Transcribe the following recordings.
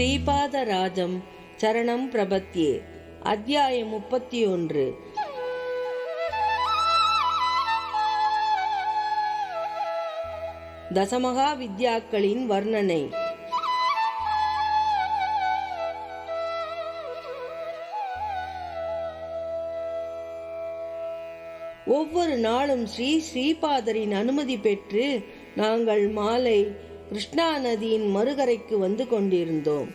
ஸ்ரீபாதராஜம் சரணம் பிரபத்தியே அத்தியாயம் முப்பத்தி ஒன்று தசமகா வித்யாக்களின் வர்ணனை. ஒவ்வொரு நாளும் ஸ்ரீ ஸ்ரீபாதரின் அனுமதி பெற்று நாங்கள் மாலை கிருஷ்ணா நதியின் மறுகரைக்கு வந்து கொண்டிருந்தோம்.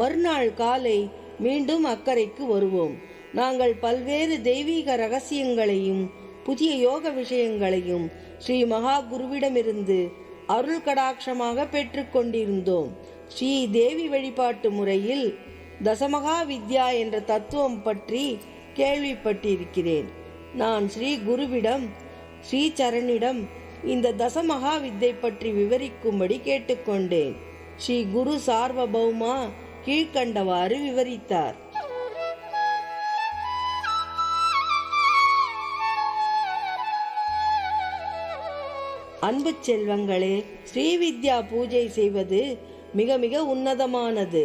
மறுநாள் காலை மீண்டும் அக்கறைக்கு வருவோம். நாங்கள் பல்வேறு தெய்வீக ரகசியங்களையும் புதிய யோக விஷயங்களையும் ஸ்ரீ மகா குருவிடமிருந்து அருள் கடாட்சமாக பெற்றுக்கொண்டிருந்தோம் ஸ்ரீ தேவி வழிபாட்டு முறையில் தசமகா வித்யா என்ற தத்துவம் பற்றி கேள்விப்பட்டிருக்கிறேன். நான் ஸ்ரீ குருவிடம் ஸ்ரீ சரணிடம் இந்த தசமகா வித்தை பற்றி விவரிக்கும்படி கேட்டுக்கொண்டேன். ஸ்ரீ குரு சார்வபௌமா கீழ்கண்டவாறு விவரித்தார். அன்பு செல்வங்களே ஸ்ரீவித்யா பூஜை செய்வது மிக மிக உன்னதமானது.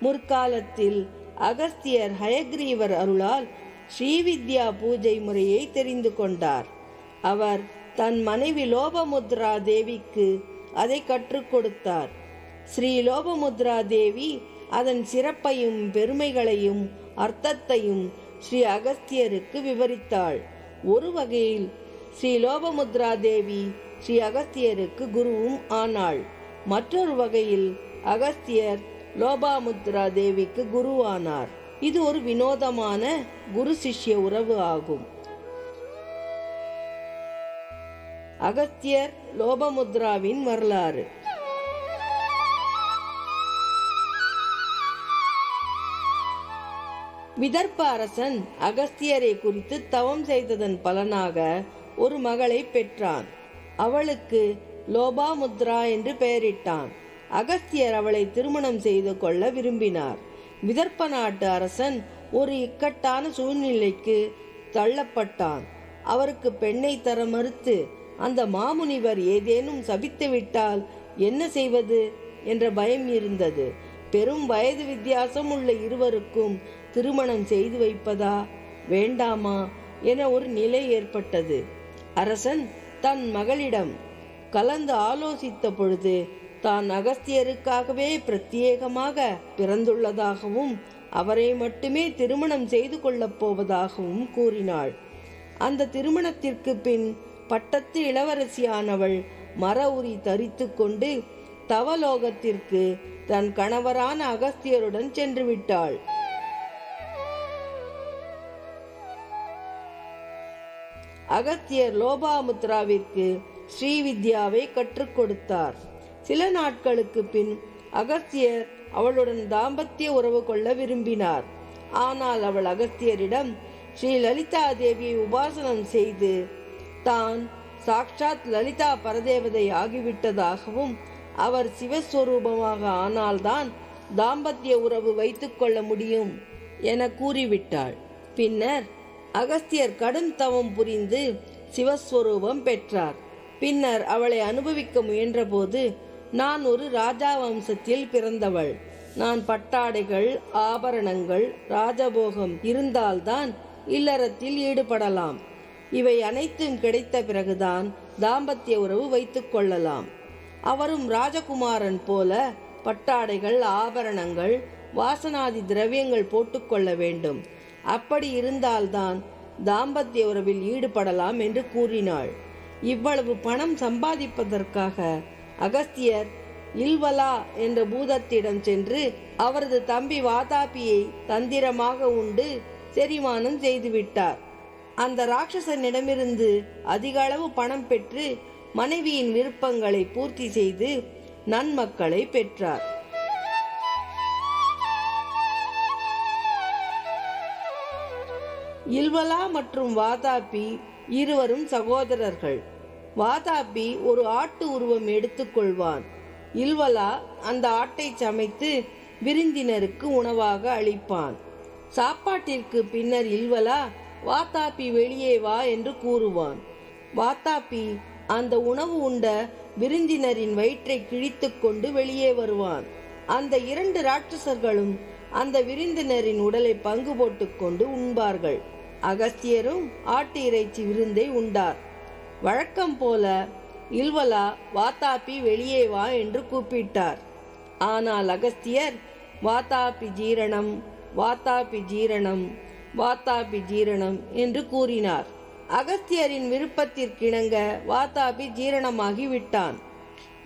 முற்காலத்தில் அகஸ்தியர் ஹயக்ரீவர் அருளால் ஸ்ரீவித்யா பூஜை முறையை தெரிந்து கொண்டார். அவர் தன் மனைவி லோபமுத்ரா தேவிக்கு அதை கற்றுக் கொடுத்தார். ஸ்ரீ லோபமுத்ரா தேவி அதன் சிறப்பையும் பெருமைகளையும் அர்த்தத்தையும் ஸ்ரீ அகஸ்தியருக்கு விவரித்தாள். ஒரு வகையில் ஸ்ரீ லோபமுத்ரா தேவி ஸ்ரீ அகஸ்தியருக்கு குருவும் ஆனாள். மற்றொரு வகையில் அகஸ்தியர் லோபாமுத்ரா தேவிக்கு குருவானார். இது ஒரு வினோதமான குரு சிஷ்ய உறவு ஆகும். அகஸ்தியர் லோபமுத்ராவின் வரலாறு. விதர்ப்ப அரசன் அகஸ்தியரை குறித்து தவம் செய்ததன் பலனாக ஒரு மகளை பெற்றான். அவளுக்கு லோபாமுத்ரா என்று பெயரிட்டான். அகஸ்தியர் அவளை திருமணம் செய்து கொள்ள விரும்பினார். விதர்ப்ப நாட்டு அரசன் ஒரு இக்கட்டான சூழ்நிலைக்கு தள்ளப்பட்டான். அவருக்கு பெண்ணை தர மறுத்து அந்த மாமுனிவர் ஏதேனும் சபித்து விட்டால் என்ன செய்வது? என்ற பயம் இருந்தது. பெரும் வயது வித்தியாசம் உள்ள இருவருக்கும் திருமணம் செய்து வைப்பதா? வேண்டாமா? என ஒரு நிலை ஏற்பட்டது. அரசன் தன் மகளிடம் கலந்து ஆலோசித்த பொழுது தான் அகஸ்தியருக்காகவே பிரத்யேகமாக பிறந்துள்ளதாகவும் அவரை மட்டுமே திருமணம் செய்து கொள்ளப் போவதாகவும் கூறினாள். அந்த திருமணத்திற்கு பின் பட்டத்து இளவரசியானவள் மர உரி தரித்து கொண்டு தவலோகத்திற்கு தன் கணவரான அகஸ்தியருடன் சென்று விட்டாள். அகத்தியர் லோபாமுத்ராவிற்கு ஸ்ரீவித்யாவை கற்றுக் கொடுத்தார். சில நாட்களுக்கு பின் அகஸ்தியர் அவளுடன் தாம்பத்திய உறவு கொள்ள விரும்பினார். ஆனால் அவள் அகஸ்தியரிடம் ஸ்ரீ லலிதா தேவியை உபாசனம் செய்து தான் சாக்ஷாத் லலிதா பரதேவதை ஆகிவிட்டதாகவும் அவர் சிவஸ்வரூபமாக ஆனால்தான் தாம்பத்திய உறவு வைத்துக் கொள்ள முடியும் என கூறிவிட்டாள். பின்னர் அகஸ்தியர் கடும் தவம் புரிந்து சிவஸ்வரூபம் பெற்றார். பின்னர் அவளை அனுபவிக்க முயன்றபோது நான் ஒரு ராஜா வம்சத்தில் பிறந்தவள். நான் பட்டாடைகள் ஆபரணங்கள் ராஜபோகம் இருந்தால்தான் இல்லறத்தில் ஈடுபடலாம். இவை அனைத்தும் கிடைத்த பிறகுதான் தாம்பத்திய உறவு வைத்துக் கொள்ளலாம். அவரும் ராஜகுமாரன் போல பட்டாடைகள் ஆபரணங்கள் வாசனாதி திரவியங்கள் போட்டுக்கொள்ள வேண்டும். அப்படி இருந்தால்தான் தாம்பத்திய உறவில் ஈடுபடலாம் என்று கூறினாள். இவ்வளவு பணம் சம்பாதிப்பதற்காக அகஸ்தியர் இல்வலா என்ற பூதத்திடம் சென்று அவரது தம்பி வாதாபியை தந்திரமாக உண்டு செரிமானம் செய்துவிட்டார். அந்த ராட்சசனிடமிருந்து அதிக அளவு பணம் பெற்று மனைவியின் விருப்பங்களை பூர்த்தி செய்து நன்மக்களை பெற்றார். இல்வலா மற்றும் வாதாபி இருவரும் சகோதரர்கள். வாதாபி ஒரு ஆட்டு உருவம் எடுத்துக்கொள்வான். இல்வலா அந்த ஆட்டை சமைத்து விருந்தினருக்கு உணவாக அளிப்பான். சாப்பாட்டிற்கு பின்னர் இல்வலா வாத்தாப்பி வெளியே வா என்று கூறுவான். வாத்தாப்பி அந்த உணவு உண்ட விருந்தினரின் வயிற்றை கிழித்து கொண்டு வெளியே வருவான். அந்த இரண்டு ராட்சசர்களும் அந்த விருந்தினரின் உடலை பங்கு போட்டுக்கொண்டு உண்பார்கள். அகஸ்தியரும் ஆட்டு இறைச்சி விருந்தை உண்டார். வழக்கம் போல இல்வலா வாத்தாப்பி வெளியே வா என்று கூப்பிட்டார். ஆனால் அகஸ்தியர் வாத்தாப்பி ஜீரணம் வாத்தாப்பி ஜீரணம் வாத்தாபி ஜீரணம் என்று கூறினார். அகஸ்தியரின் விருப்பத்திற்கிணங்க வாத்தாபி ஜீரணமாகி விட்டான்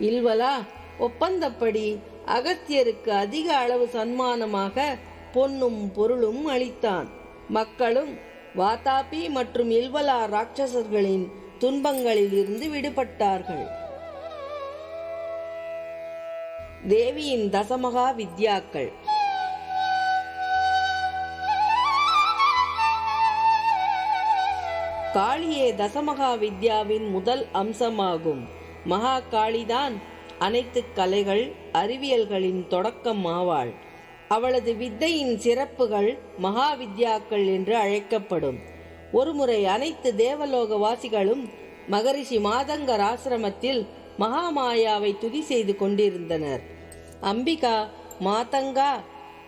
இல்வலா ஒப்பந்தப்படி அகஸ்தியருக்கு அதிக அளவு சன்மானமாக பொன்னும் பொருளும் அளித்தான். மக்களும் வாதாபி மற்றும் இல்வலா ராட்சசர்களின் துன்பங்களில் இருந்து விடுபட்டார்கள். தேவியின் தசமகா வித்யாக்கள். காளியே தசமகா வித்யாவின் முதல் அம்சமாகும். மகா காளிதான் அனைத்து கலைகள் அறிவியல்களின் தொடக்கம் ஆவாள். அவளது வித்தையின் சிறப்புகள் மகா வித்யாக்கள் என்று அழைக்கப்படும். ஒருமுறை அனைத்து தேவலோக வாசிகளும் மகரிஷி மாதங்கர் ஆசிரமத்தில் மகாமாயாவை துதி செய்து கொண்டிருந்தனர். அம்பிகா மாதங்கா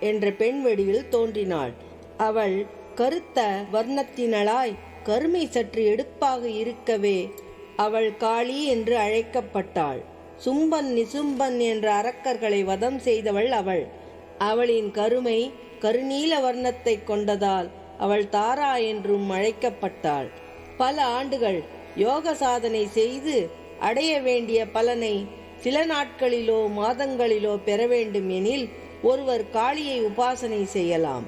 என்ற பெண் வடிவில் தோன்றினாள். அவள் கருத்த வர்ணத்தினளாய் கருமை சற்று எடுப்பாக இருக்கவே அவள் காளி என்று அழைக்கப்பட்டாள். சும்பன் நிசும்பன் என்ற அரக்கர்களை வதம் செய்தவள் அவள். அவளின் கருமை கருநீல வர்ணத்தை கொண்டதால் அவள் தாரா என்றும் அழைக்கப்பட்டாள். பல ஆண்டுகள் யோக சாதனை செய்து அடைய வேண்டிய பலனை சில நாட்களிலோ மாதங்களிலோ பெற வேண்டும் எனில் ஒருவர் காளியை உபாசனை செய்யலாம்.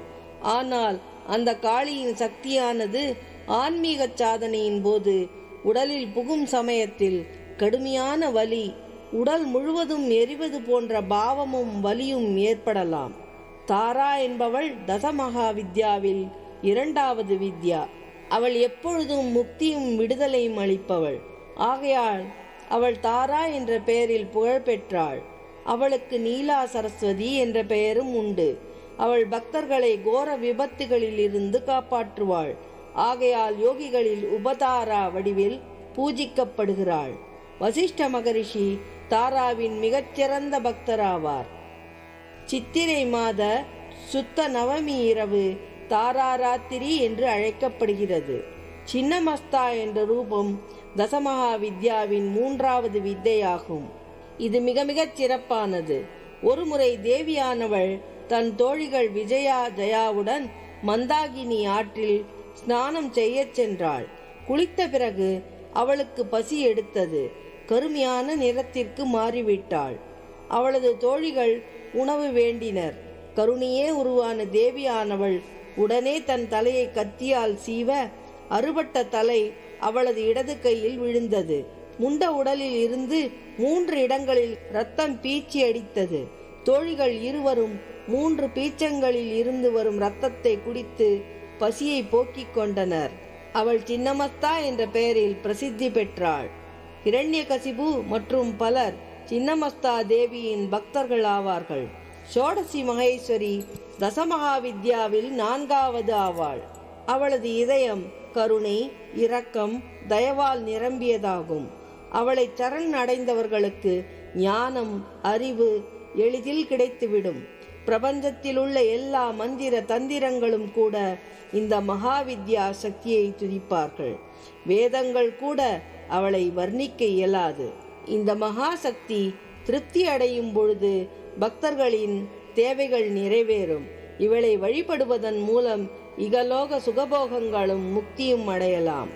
ஆனால் அந்த காளியின் சக்தியானது ஆன்மீக சாதனையின் போது உடலில் புகும் சமயத்தில் கடுமையான வலி உடல் முழுவதும் எரிவது போன்ற பாவமும் வலியும் ஏற்படலாம். தாரா என்பவள் தசமகா வித்யாவில் இரண்டாவது வித்யா. அவள் எப்பொழுதும் முக்தியும் விடுதலையும் அளிப்பவள். ஆகையால் அவள் தாரா என்ற பெயரில் புகழ் பெற்றாள். அவளுக்கு நீலா சரஸ்வதி என்ற பெயரும் உண்டு. அவள் பக்தர்களை கோர விபத்துகளில் இருந்து காப்பாற்றுவாள். ஆகையால் யோகிகளில் உபதாரா வடிவில் பூஜிக்கப்படுகிறாள். வசிஷ்ட மகரிஷி தாராவின் மிகச்சிறந்த பக்தராவார். சித்திரை மாத சுத்த நவமி இரவு தாராராத்திரி என்று அழைக்கப்படுகிறது. சின்னமஸ்தா என்ற ரூபம் தசமகா வித்யாவின் மூன்றாவது வித்தையாகும். இது மிக மிகச் சிறப்பானது. ஒருமுறை தேவியானவள் தன் தோழிகள் விஜயா ஜயாவுடன் மந்தாகினி ஆற்றில் ஸ்நானம் செய்யச் சென்றாள். குளித்த பிறகு அவளுக்கு பசி எடுத்தது. கருமையான நிறத்திற்கு மாறிவிட்டாள். அவளது தோழிகள் உணவு வேண்டினர். கருணியே உருவான தேவியானவள் உடனே தன் தலையை கத்தியால் சீவ அறுபட்ட தலை அவளது இடது கையில் விழுந்தது. முண்ட உடலில் இருந்து மூன்று இடங்களில் ரத்தம் பீச்சி அடித்தது. தோழிகள் இருவரும் மூன்று பீச்சங்களில் இருந்து வரும் ரத்தத்தை குடித்து பசியை போக்கிக் கொண்டனர். அவள் சின்னமஸ்தா என்ற பெயரில் பிரசித்தி பெற்றாள். இரண்யகசிபு மற்றும் பலர் சின்னமஸ்தா தேவியின் பக்தர்கள் ஆவார்கள் சோடசி மகேஸ்வரி தசமகா வித்யாவில் நான்காவது ஆவாள். அவளது இதயம் கருணை இரக்கம் தயவால் நிரம்பியதாகும். அவளை சரண் அடைந்தவர்களுக்கு ஞானம் அறிவு எளிதில் கிடைத்துவிடும். பிரபஞ்சத்தில் உள்ள எல்லா மந்திர தந்திரங்களும் கூட இந்த மகாவித்யா சக்தியை துதிப்பார்கள். வேதங்கள் கூட அவளை வர்ணிக்க இயலாது. இந்த மகா சக்தி திருப்தி அடையும் பொழுது பக்தர்களின் தேவைகள் நிறைவேறும். இவளை வழிபடுவதன் மூலம் இகலோக சுகபோகங்களும் முக்தியும் அடையலாம்.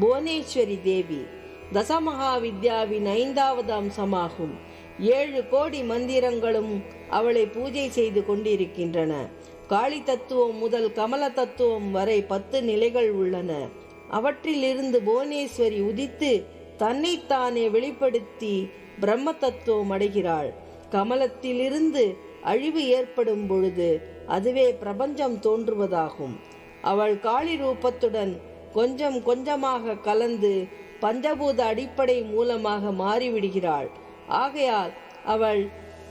புவனேஸ்வரி தேவி தசமகா வித்யாவின் ஐந்தாவது அம்சமாகும் ஏழு கோடி மந்திரங்களும் அவளை பூஜை செய்து கொண்டிருக்கின்றன. காளி தத்துவம் முதல் கமல தத்துவம் வரை பத்து நிலைகள் உள்ளன. அவற்றிலிருந்து புவனேஸ்வரி உதித்து தன்னைத்தானே வெளிப்படுத்தி பிரம்ம தத்துவம் அடைகிறாள். கமலத்திலிருந்து அழிவு ஏற்படும் பொழுது அதுவே பிரபஞ்சம் தோன்றுவதாகும். அவள் காளி ரூபத்துடன் கொஞ்சம் கொஞ்சமாக கலந்து பஞ்சபூத அடிப்படை மூலமாக மாறிவிடுகிறாள். ஆகையால் அவள்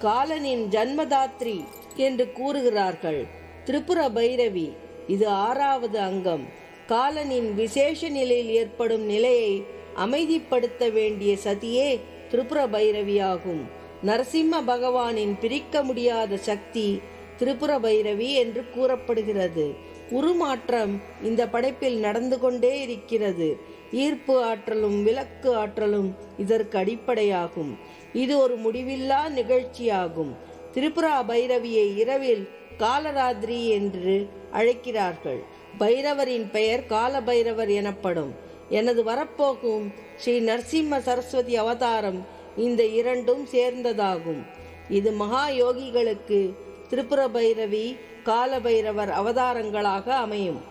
காலனின் ஜன்மதாத்ரி என்று கூறுகிறார்கள். திரிபுர பைரவி இது ஆறாவது அங்கம். காலனின் விசேஷ நிலையில் ஏற்படும் நிலையை அமைதிப்படுத்த வேண்டிய சதியே திரிபுர பைரவியாகும். நரசிம்ம பகவானின் பிரிக்க முடியாத சக்தி திரிபுர பைரவி என்று கூறப்படுகிறது. உருமாற்றம் இந்த படைப்பில் நடந்து கொண்டே இருக்கிறது. ஈர்ப்பு ஆற்றலும் விளக்கு ஆற்றலும் இதற்கு அடிப்படையாகும். இது ஒரு முடிவில்லா நிகழ்ச்சியாகும். திரிபுரா பைரவியை இரவில் காலராத்திரி என்று அழைக்கிறார்கள். பைரவரின் பெயர் கால பைரவர் எனப்படும். எனது வரப்போகும் ஸ்ரீ நரசிம்ம சரஸ்வதி அவதாரம் இந்த இரண்டும் சேர்ந்ததாகும். இது மகா யோகிகளுக்கு திரிபுர பைரவி கால பைரவர் அவதாரங்களாக அமையும்.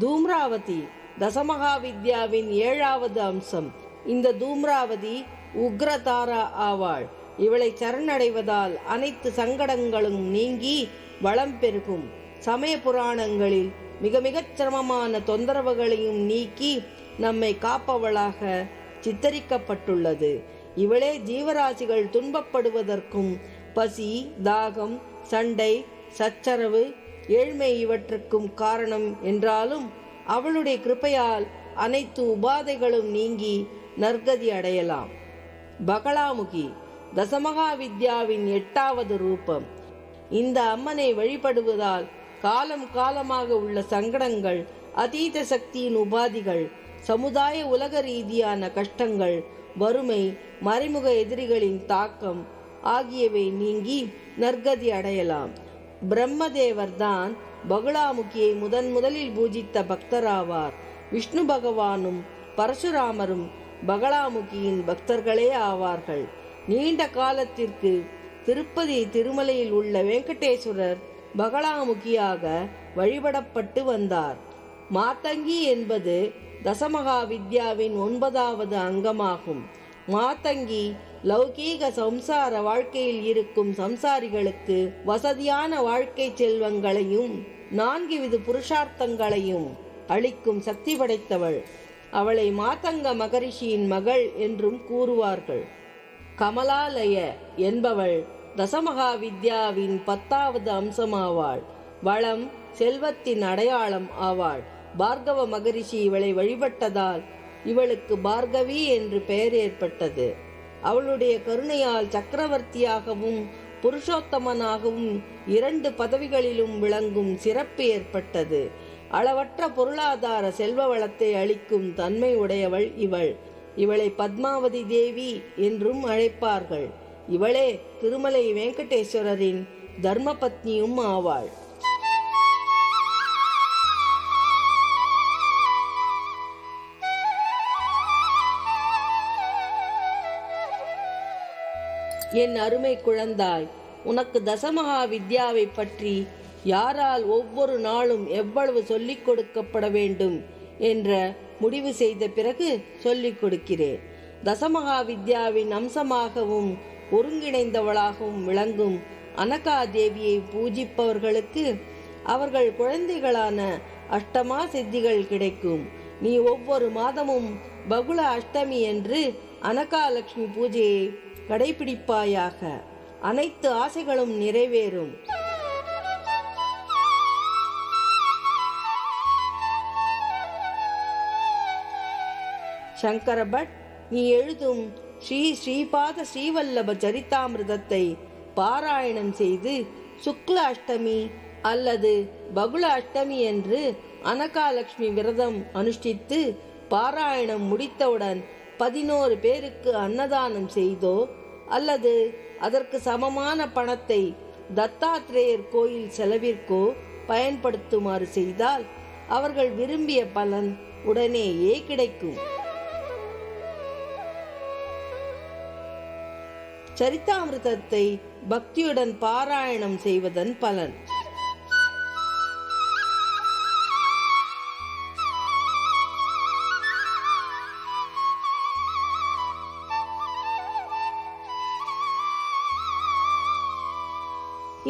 தூம்ராவதி தசமகா வித்யாவின் ஏழாவது அம்சம். இந்த தூம்ராவதி உக்ரதாரா ஆவாள். இவளை சரணடைவதால் அனைத்து சங்கடங்களும் நீங்கி வளம் பெருகும். சமய புராணங்களில் மிக மிகச் சிரமமான தொந்தரவுகளையும் நீக்கி நம்மை காப்பவளாக சித்தரிக்கப்பட்டுள்ளது. இவளே ஜீவராசிகள் துன்பப்படுவதற்கும் பசி தாகம் சண்டை சச்சரவு ஏழ்மை இவற்றுக்கும் காரணம் என்றாலும் அவளுடைய கிருப்பையால் அனைத்து உபாதைகளும் நீங்கி நற்கதி அடையலாம். பகலாமுகி தசமகா வித்யாவின் எட்டாவது ரூபம். இந்த அம்மனை வழிபடுவதால் காலம் காலமாக உள்ள சங்கடங்கள் அதீத சக்தியின் உபாதிகள் சமுதாய உலக ரீதியான கஷ்டங்கள் வறுமை மறைமுக எதிரிகளின் தாக்கம் ஆகியவை நீங்கி நற்கதி அடையலாம். பிரம்மதேவர் தான் பகுளாமுகியை முதன் முதலில் பூஜித்த பக்தராவார். விஷ்ணு பகவானும் பரசுராமரும் பகலாமுகியின் பக்தர்களே ஆவார்கள். நீண்ட காலத்திற்கு திருப்பதி திருமலையில் உள்ள வெங்கடேஸ்வரர் பகலாமுகியாக வழிபடப்பட்டு வந்தார். மாதங்கி என்பது தசமகா வித்யாவின் ஒன்பதாவது அங்கமாகும். மாதங்கி லௌகீக சம்சார வாழ்க்கையில் இருக்கும் சம்சாரிகளுக்கு வசதியான வாழ்க்கை செல்வங்களையும் நான்கு வித புருஷார்த்தங்களையும் அளிக்கும் சக்தி படைத்தவள். அவளை மாதங்க மகரிஷியின் மகள் என்றும் கூறுவார்கள். கமலாலய என்பவள் தசமகா வித்யாவின் பத்தாவது அம்சமாவாள். வளம் செல்வத்தின் அடையாளம் ஆவாள். பார்கவ மகரிஷி இவளை வழிபட்டதால் இவளுக்கு பார்கவி என்று பெயர் ஏற்பட்டது. அவளுடைய கருணையால் சக்கரவர்த்தியாகவும் புருஷோத்தமனாகவும் இரண்டு பதவிகளிலும் விளங்கும் சிறப்பு ஏற்பட்டது. அளவற்ற பொருளாதார செல்வ வளத்தை அளிக்கும் தன்மை உடையவள் இவள். இவளை பத்மாவதி தேவி என்றும் அழைப்பார்கள். இவளே திருமலை வெங்கடேஸ்வரரின் தர்மபத்னியும் ஆவாள். என் அருமை குழந்தாய் உனக்கு தசமகா வித்யாவை பற்றி யாரால் ஒவ்வொரு நாளும் எவ்வளவு சொல்லிக் கொடுக்கப்பட வேண்டும் என்ற முடிவு செய்த பிறகு சொல்லிக் கொடுக்கிறேன். தசமகா வித்யாவின் அம்சமாகவும் ஒருங்கிணைந்தவளாகவும் விளங்கும் அனகா தேவியை பூஜிப்பவர்களுக்கு அவர்கள் குழந்தைகளான அஷ்டமா சித்திகள் கிடைக்கும். நீ ஒவ்வொரு மாதமும் பகுல அஷ்டமி என்று அனகாலட்சுமி பூஜையை கடைபிடிப்பாயாக. அனைத்து ஆசைகளும் நிறைவேறும். சங்கரபட் நீ எழுதும் ஸ்ரீ ஸ்ரீபாத ஸ்ரீவல்லப சரித்தாமிரதத்தை பாராயணம் செய்து சுக்ல அஷ்டமி அல்லது பகுல அஷ்டமி என்று அனகாலட்சுமி விரதம் அனுஷ்டித்து பாராயணம் முடித்தவுடன் பதினோரு பேருக்கு அன்னதானம் செய்தோ அல்லது அதற்கு சமமான பணத்தை தத்தாத்திரேயர் கோயில் செலவிற்கோ பயன்படுத்துமாறு செய்தால் அவர்கள் விரும்பிய பலன் உடனேயே கிடைக்கும். சரித்தாமிரதத்தை பக்தியுடன் பாராயணம் செய்வதன் பலன்.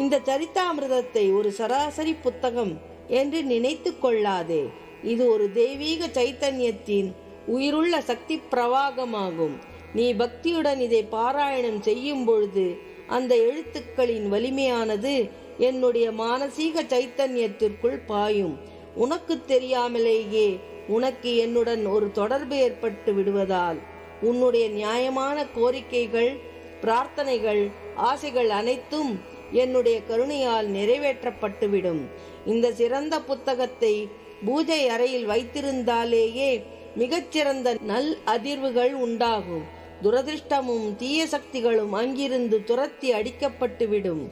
இந்த சரித்தாமிர்தத்தை ஒரு சராசரி புத்தகம் என்று நினைத்து கொள்ளாதே. இது ஒரு தெய்வீக சைத்தன்யத்தின் உயிருள்ள சக்தி பிரவாகமாகும். நீ பக்தியுடன் இதை பாராயணம் செய்யும் பொழுது அந்த எழுத்துக்களின் வலிமையானது என்னுடைய மானசீக சைத்தன்யத்திற்குள் பாயும். உனக்கு தெரியாமலேயே உனக்கு என்னுடன் ஒரு தொடர்பு ஏற்பட்டு விடுவதால் உன்னுடைய நியாயமான கோரிக்கைகள் பிரார்த்தனைகள் ஆசைகள் அனைத்தும் என்னுடைய கருணையால் நிறைவேற்றப்பட்டுவிடும். இந்த சிறந்த புத்தகத்தை பூஜை அறையில் வைத்திருந்தாலேயே மிகச்சிறந்த நல் அதிர்வுகள் உண்டாகும். துரதிருஷ்டமும் தீய சக்திகளும் அங்கிருந்து துரத்தி அடிக்கப்பட்டுவிடும்.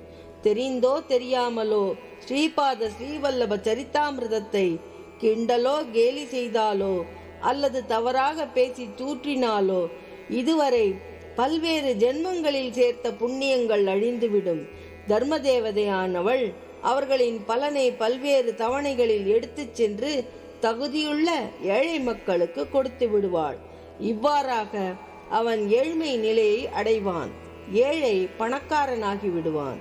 தெரிந்தோ தெரியாமலோ ஸ்ரீபாத ஸ்ரீவல்லப சரித்தாமிரதத்தை கிண்டலோ கேலி செய்தாலோ அல்லது தவறாக பேசி தூற்றினாலோ இதுவரை பல்வேறு ஜென்மங்களில் சேர்த்த புண்ணியங்கள் அழிந்துவிடும். தர்ம தேவதையானவள் அவர்களின் பலனை பல்வேறு தவணைகளில் எடுத்துச் சென்று தகுதியுள்ள ஏழை மக்களுக்கு கொடுத்து விடுவாள். இவ்வாறாக அவன் ஏழ்மை நிலையை அடைவான். ஏழை பணக்காரனாகி விடுவான்.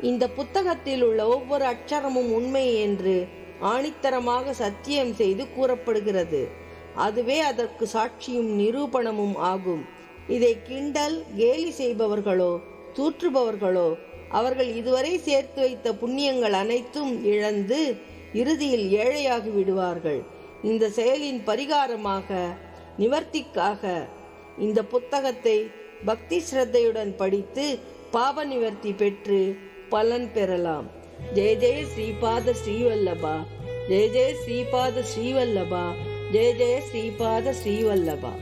இந்த புத்தகத்தில் உள்ள ஒவ்வொரு அட்சரமும் உண்மை என்று ஆணித்தரமாக சத்தியம் செய்து கூறப்படுகிறது. அதுவே அதற்கு சாட்சியும் நிரூபணமும் ஆகும். இதை கிண்டல் கேலி செய்பவர்களோ தூற்றுபவர்களோ அவர்கள் இதுவரை சேர்த்து வைத்த புண்ணியங்கள் அனைத்தும் இழந்து இறுதியில் ஏழையாகி விடுவார்கள். இந்த செயலின் பரிகாரமாக நிவர்த்திக்காக இந்த புத்தகத்தை பக்தி ஸ்ரத்தையுடன் படித்து பாப நிவர்த்தி பெற்று பலன் பெறலாம். ஜெய ஜெய ஸ்ரீபாத ஸ்ரீவல்லபா ஜெய ஜெய ஸ்ரீபாத ஸ்ரீவல்லபா ஜெய ஜெய ஸ்ரீபாத ஸ்ரீவல்லபா.